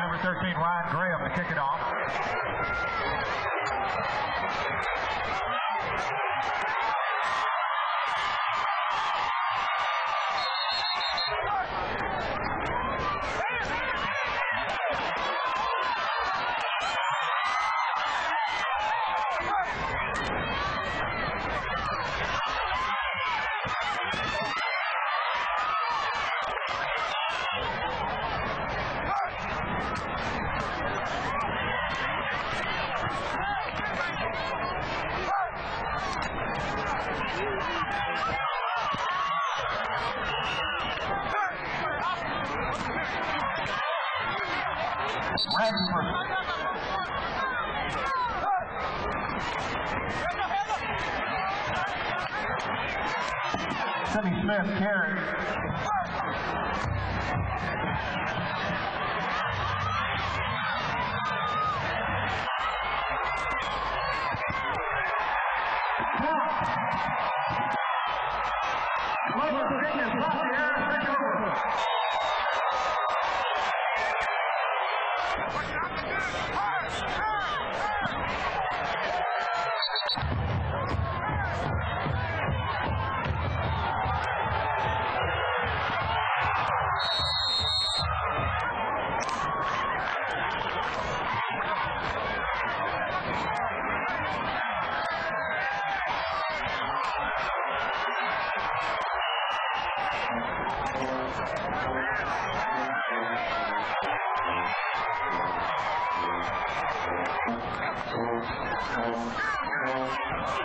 Number 13, Ryan Graham, to kick it off. Sidney Smith carries. The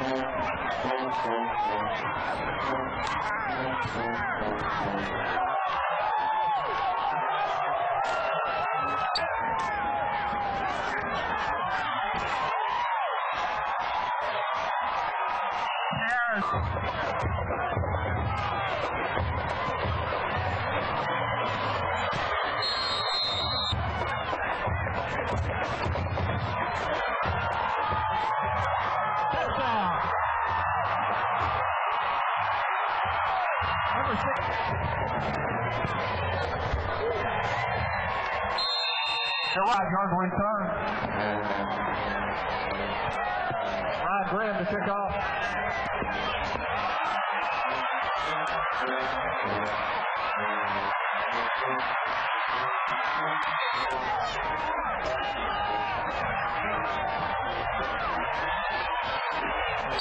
Yes. Right yard return. Ryan Graham to kick off.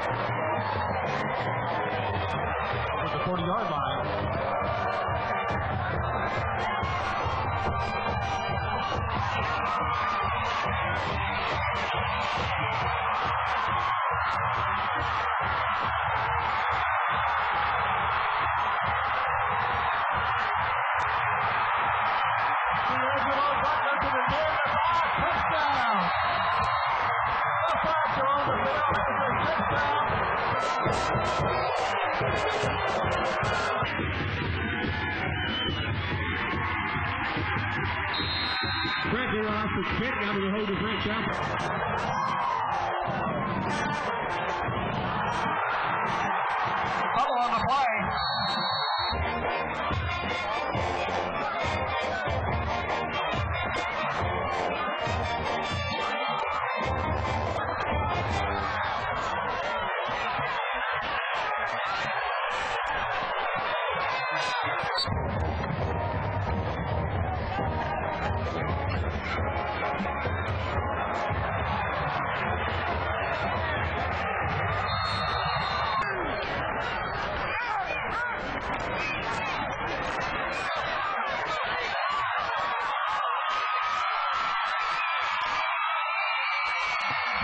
At the 40 yard line. Pressure off the kick out of the hold of Frank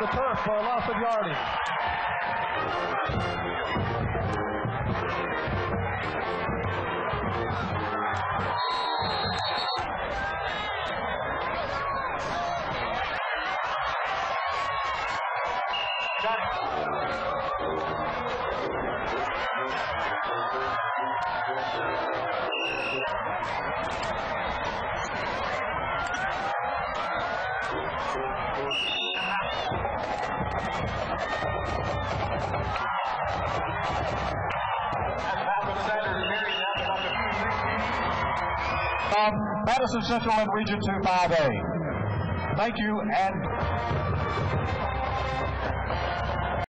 the turf for a loss of yardage. From Madison Central and Region 2 5A. Thank you and